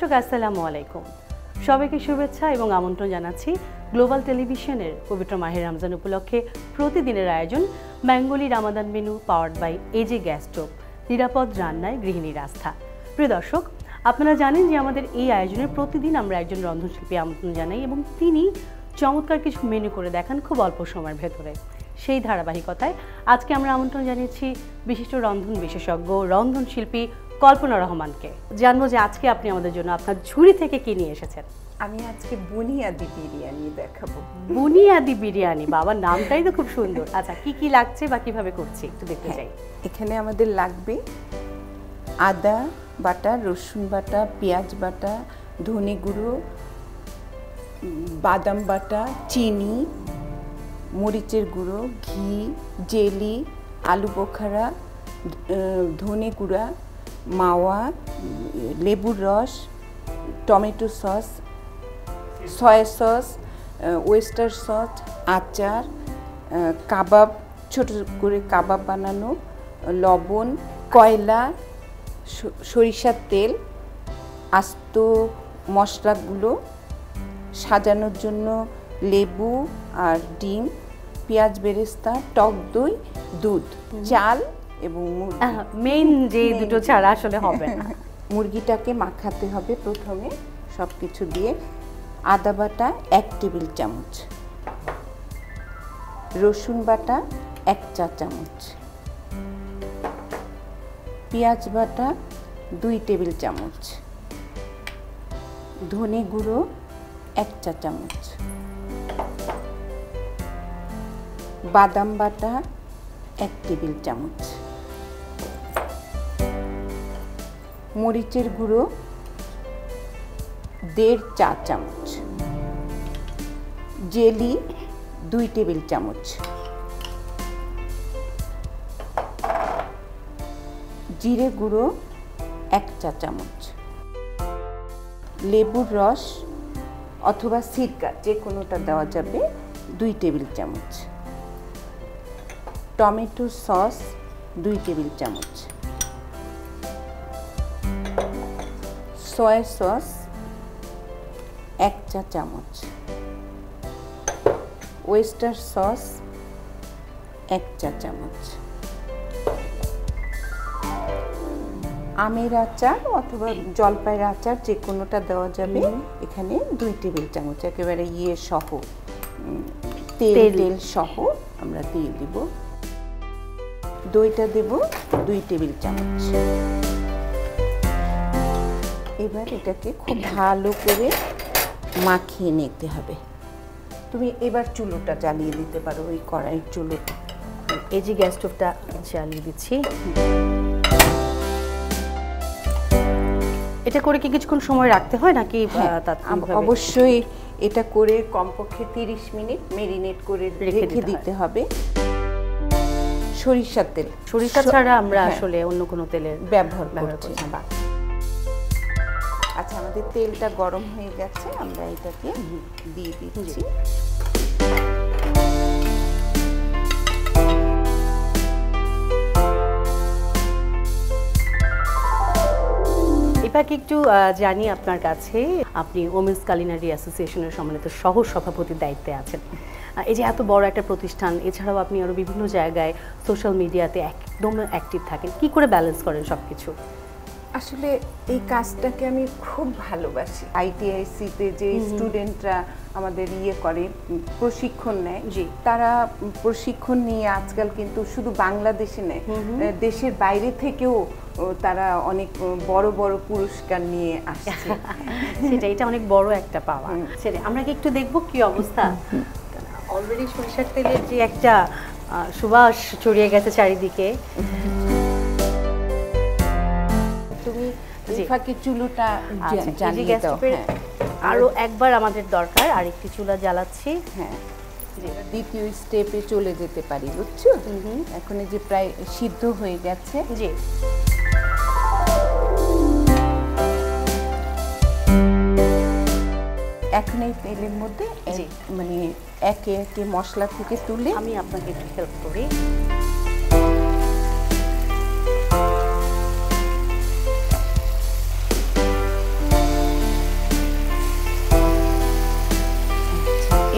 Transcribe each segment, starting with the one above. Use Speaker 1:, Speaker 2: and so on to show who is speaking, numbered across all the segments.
Speaker 1: দর্শক, আসসালামু আলাইকুম। সবাইকে শুভেচ্ছা এবং আমন্ত্রণ জানাচ্ছি গ্লোবাল টেলিভিশনের পবিত্র মাহের রমজান উপলক্ষে প্রতিদিনের আয়োজন ম্যাঙ্গোলি Ramadan menu powered by AJ gas stove নিরাপদ রান্নায় গৃহিণীর আস্থা। প্রিয় দর্শক, আপনারা জানেন যে আমাদের এই আয়োজনে প্রতিদিন আমরা একজন রন্ধনশিল্পী আমন্ত্রণ জানাই এবং তিনি চমৎকার কিছু মেনু করে দেখান খুব অল্প সময়ের ভেতরে। সেই ধারাবাহিকতায় আজকে আমরা আমন্ত্রণ জানিয়েছি বিশিষ্ট রন্ধন বিশেষজ্ঞ রন্ধন শিল্পী কল্পনা রহমানকে। জানব যে আজকে আপনি আমাদের জন্য আপনার ঝুড়ি থেকে কি নিয়ে এসেছেন।
Speaker 2: আমি আজকে বুনিয়াদি বিরিয়ানি দেখাবো।
Speaker 1: বুনিয়াদি বিরিয়ানি বাবার নামটাই তো খুব সুন্দর। আচ্ছা কি কি লাগছে বা কীভাবে করছি একটু দেখতে চাই।
Speaker 2: এখানে আমাদের লাগবে আদা বাটা রসুন বাটা পেঁয়াজ বাটা ধনে গুঁড়ো বাদাম বাটা চিনি মরিচের গুঁড়ো ঘি জেলি আলু বোখারা ধনে গুঁড়া মাওয়া লেবুর রস tomato sauce soya sauce oyster sauce আচার কাবাব ছোট করে কাবাব বানানো লবণ কয়লা সরিষার তেল আস্ত মশলাগুলো সাজানোর জন্য লেবু আর ডিম পেঁয়াজ বেরেস্তা টক দই দুধ চাল এবং
Speaker 1: মেইন যে দুটো ছাড়া আসলে হবে না।
Speaker 2: মুরগিটাকে মাখাতে হবে প্রথমে সব কিছু দিয়ে। আদা বাটা এক টেবিল চামচ। রসুন বাটা এক চা চামচ। পেঁয়াজ বাটা দুই টেবিল চামচ। ধনে গুঁড়ো এক চা চামচ। বাদাম বাটা এক টেবিল চামচ। মরিচের গুঁড়ো, দেড় চা চামচ, জেলি দুই টেবিল চামচ, জিরে গুঁড়ো এক চা চামচ, লেবুর রস অথবা সিরকা, যে কোনোটা দেওয়া যাবে, দুই টেবিল চামচ, টমেটো সস দুই টেবিল চামচ। সয়া সস এক চা চামচ। ওয়েস্টার সস এক চা চামচ। আমের আচার অথবা জলপাইয়ের আচার যে কোনোটা দেওয়া যাবে। এখানে দুই টেবিল চামচ একেবারে ইয়ে সহ তেল।
Speaker 1: তেল।
Speaker 2: সহ আমরা দিয়ে দিব। দইটা দেব দুই টেবিল চামচ। এবার এটাকে খুব ভালো করে মাখিয়ে নিতে হবে। তুমি এবার চুলোটা জ্বালিয়ে দিতে পারো ওই কড়াইয়ের চুলোটা
Speaker 1: এই যে গ্যাস স্টোভটা জ্বালিয়ে দিচ্ছি। এটা করে কি কিছুক্ষণ সময় রাখতে হয় নাকি
Speaker 2: হ্যাঁ? অবশ্যই এটা করে কমপক্ষে তিরিশ মিনিট মেরিনেট করে
Speaker 1: রেখে দিতে
Speaker 2: হবে। সরিষার তেল।
Speaker 1: সরিষা ছাড়া আমরা
Speaker 2: হ্যাঁ,
Speaker 1: আসলে অন্য কোনো তেলের
Speaker 2: ব্যবহার করছি।
Speaker 1: না।
Speaker 2: আচ্ছা আমাদের তেলটা গরম হয়ে গেছে, আমরা এটাকে দিয়ে দিচ্ছি।
Speaker 1: এটাকে একটু জানি আপনার কাছে, আপনি ওমেন্স কালিনারি অ্যাসোসিয়েশনের সম্মানিত সহ সভাপতির দায়িত্বে আছেন। এই যে এত বড় একটা প্রতিষ্ঠান, এছাড়াও আপনি আরও বিভিন্ন জায়গায় সোশ্যাল মিডিয়াতে একদম অ্যাক্টিভ থাকেন। কি করে ব্যালেন্স করেন সব কিছু
Speaker 2: আসলে এই কাজটাকে আমি খুব ভালোবাসি। আইটিআইসিতে যে স্টুডেন্টরা আমাদের ইয়ে করে প্রশিক্ষণ নেয়
Speaker 1: জি।
Speaker 2: তারা প্রশিক্ষণ নিয়ে আজকাল কিন্তু শুধু বাংলাদেশে নেয়। দেশের বাইরে থেকেও তারা অনেক বড় বড় পুরস্কার নিয়ে আসছে।
Speaker 1: সেটা এটা অনেক বড় একটা পাওয়া। সেটা আমরা কি একটু দেখব কি অবস্থা? অলরেডি সরিষার তেলের যে একটা সুবাস ছড়িয়ে গেছে চারিদিকে।
Speaker 2: ফাঁকে চুলোটা জ্বালিয়ে দাও হ্যাঁ।
Speaker 1: আরও একবার আমাদের দরকার আরেকটি চুলা জ্বালাচ্ছি।
Speaker 2: হ্যাঁ দ্বিতীয় স্টেপে চলে যেতে পারি বুঝছ? এখন এই যে প্রায় সিদ্ধ হয়ে গেছে।
Speaker 1: জি।
Speaker 2: এখন এই তেলের মধ্যে মানে একে একে মশলা থেকে তুলে
Speaker 1: আমি আপনাকে একটু হেল্প করি।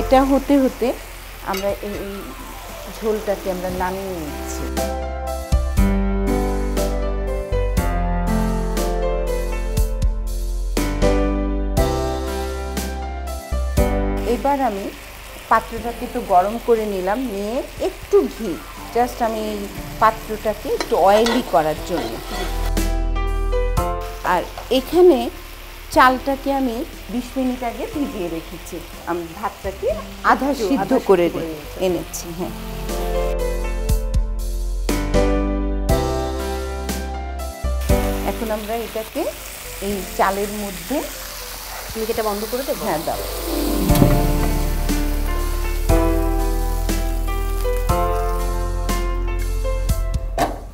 Speaker 2: এটা হতে হতে আমরা এই ঝোলটাকে আমরা নামিয়ে নিচ্ছি। এবার আমি পাত্রটাকে একটু গরম করে নিলাম, নিয়ে একটু ঘি। জাস্ট আমি এই পাত্রটাকে একটু অয়েলি করার জন্য। আর এখানে চালটাকে আমি বিশ মিনিট আগে ভিজিয়ে রেখেছি। আমি ভাতটাকে আধা সিদ্ধ করে এনেছি হ্যাঁ। এখন আমরা এটাকে এই চালের মধ্যে
Speaker 1: তুমি কি এটা বন্ধ করে দেবো?
Speaker 2: হ্যাঁ দাও।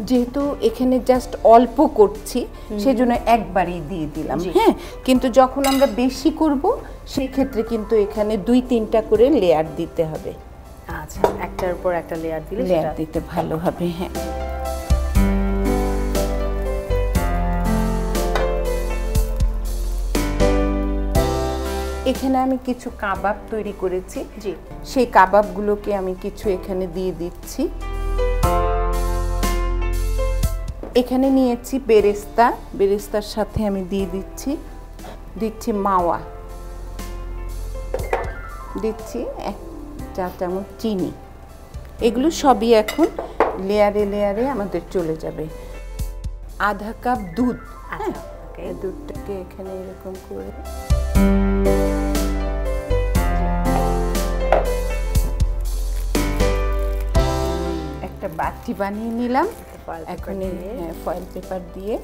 Speaker 2: যেহেতু এখানে জাস্ট অল্প করছি সেজন্য একবারই দিয়ে দিলাম। হ্যাঁ কিন্তু যখন আমরা বেশি করব সেই ক্ষেত্রে কিন্তু এখানে দুই তিনটা করে লেয়ার দিতে হবে।
Speaker 1: আচ্ছা একটার পর একটা লেয়ার দিলে
Speaker 2: লেয়ার দিতে ভালো হবে হ্যাঁ। এখানে আমি কিছু কাবাব তৈরি করেছি। সেই কাবাবগুলোকে আমি কিছু এখানে দিয়ে দিচ্ছি। এখানে নিয়েছি বেরেস্তা। বেরেস্তার সাথে আমি দিয়ে দিচ্ছি দিচ্ছি মাওয়া। দিচ্ছি এক চা চামচ চিনি। এগুলো সবই এখন লেয়ারে লেয়ারে আমাদের চলে যাবে। আধা কাপ দুধ হ্যাঁ? এই দুধটাকে এখানে এরকম করে। একটা বাটি বানিয়ে নিলাম। এখন। ফয়েল পেপার দিয়ে।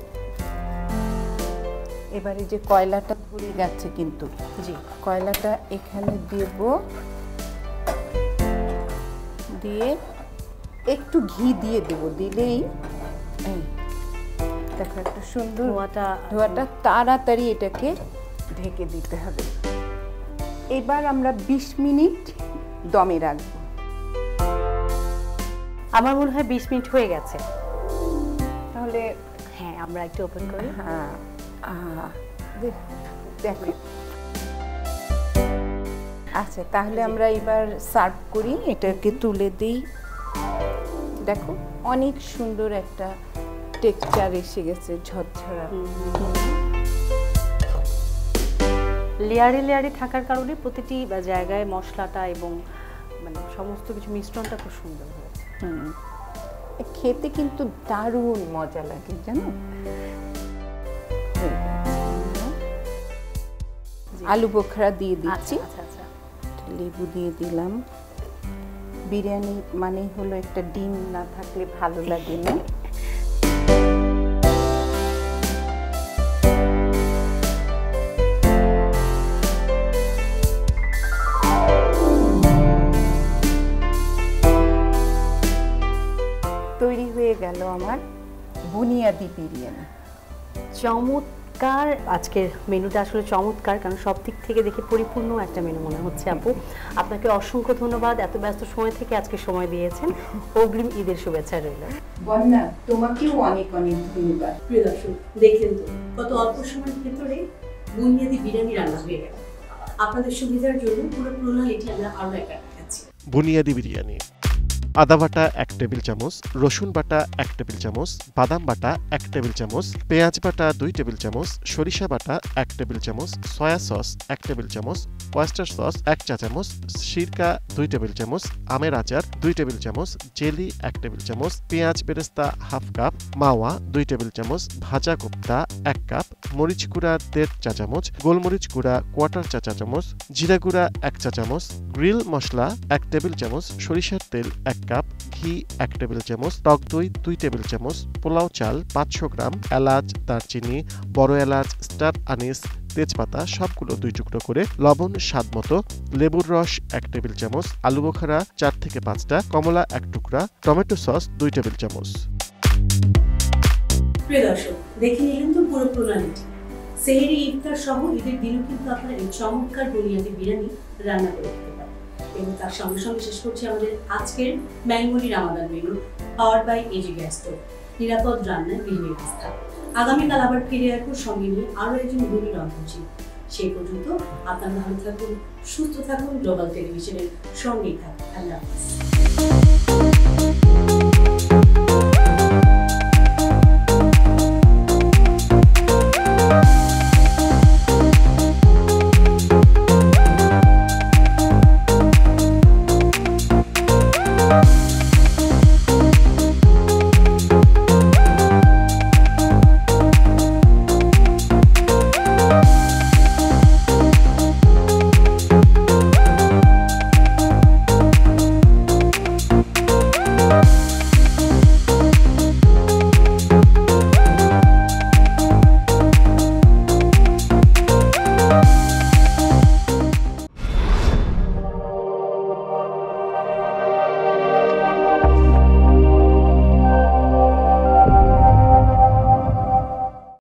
Speaker 2: এবারে যে কয়লাটা ধরে গেছে কিন্তু
Speaker 1: জি।
Speaker 2: কয়লাটা এখানে দেব। দিয়ে একটু ঘি দিয়ে দেব দিলেই দেখো একটা সুন্দর
Speaker 1: ধোঁয়াটা
Speaker 2: ধোয়াটা তাড়াতাড়ি এটাকে ঢেকে দিতে হবে। এবার আমরা ২০ মিনিট দমে রাখব।
Speaker 1: আমার মনে হয় বিশ মিনিট হয়ে গেছে। আমরা একটু ওপেন করি।
Speaker 2: হ্যাঁ। দেখো আচ্ছা তাহলে আমরা এবার সার্ভ করি এটাকে তুলে দিই। দেখো অনেক সুন্দর একটা টেক্সচার এসে গেছে ঝরঝরা।
Speaker 1: লেয়ারে লেয়ারে থাকার কারণে প্রতিটি জায়গায় মশলাটা এবং মানে সমস্ত কিছু মিশ্রণটা খুব সুন্দর হয়েছে।
Speaker 2: হুম। খেতে কিন্তু দারুণ মজা লাগে জানো? আলু বোখরা দিয়ে দিচ্ছি।
Speaker 1: আচ্ছা আচ্ছা। আচ্ছা
Speaker 2: লেবু দিয়ে দিলাম। বিরিয়ানি মানে হলো একটা ডিম না থাকলে ভালো লাগে না। গেল আমার বুনিয়াদি বিরিয়ানি।
Speaker 1: চমৎকার আজকের মেনুটা আসলে চমৎকার কারণ সব দিক থেকে দেখে পরিপূর্ণ একটা মেনু মনে হচ্ছে আপু। আপনাকে অসংখ্য ধন্যবাদ এত ব্যস্ত সময় থেকে আজকে সময় দিয়েছেন। অগ্রিম ঈদের শুভেচ্ছা রইল।
Speaker 2: বন্যা তোমাকেও অনেক অনেক ধন্যবাদ।
Speaker 3: প্রিয় দর্শক দেখলেন তো কত অল্প সময়ের ভেতরে বুনিয়াদি বিরিয়ানি রান্না হয়ে গেল। আপনাদের সুবিধার জন্য পুরো প্রণালীটি আমরা আরও দেখাচ্ছি।
Speaker 4: বুনিয়াদি বিরিয়ানি। আদা বাটা এক টেবিল চামচ রসুন বাটা এক টেবিল চামচ বাদাম বাটা এক টেবিল চামচ পেঁয়াজ বাটা দুই টেবিল চামচ সরিষা বাটা এক টেবিল চামচ সয়া সস এক টেবিল চামচ ওয়েস্টার সস এক চা চামচ সিরকা দুই টেবিল চামচ আমের আচার দুই টেবিল চামচ জেলি এক টেবিল চামচ পেঁয়াজ বেরেস্তা হাফ কাপ মাওয়া দুই টেবিল চামচ ভাজা কোপ্তা এক কাপ মরিচ গুঁড়া দেড় চা চামচ গোলমরিচ গুঁড়া কোয়ার্টার চা চা চামচ জিরা গুঁড়া এক চা চামচ গ্রিল মশলা এক টেবিল চামচ সরিষার তেল এক কাপ ঘি, এক টেবিল চামচ, টক দই, দুই টেবিল চামচ, পোলাও চাল, পাঁচশো গ্রাম, এলাচ, দারচিনি, বড় এলাচ, স্টার আনিস, তেজপাতা, সবগুলো দুই টুকরো করে লবণ, স্বাদ মতো, লেবুর রস, এক টেবিল চামচ, আলু বোখারা, চার থেকে পাঁচটা, কমলা এক টুকরা, টমেটো সস, দুই টেবিল চামচ।
Speaker 3: প্রিয় দর্শক, দেখে নিলেন তো পুরো সেহেরি, ইফতার সহ ঈদের দিনও কিন্তু এই চমৎকার বিরিয়ানি রান্না করে এবং তার সঙ্গে সঙ্গে শেষ করছি আমাদের আজকের ম্যাঙ্গোলি Ramadan menu power by AG gas নিরাপদ রান্নার গৃহ ব্যবস্থা। আগামীকাল আবার ফিরে আসব, সঙ্গে নিয়ে আরও একজন গুণী রন্ধনশীল
Speaker 1: সেই পর্যন্ত আপনার ভালো থাকুন, সুস্থ থাকুন গ্লোবাল টেলিভিশনের সঙ্গেই থাকুন। আল্লাহ হাফিজ।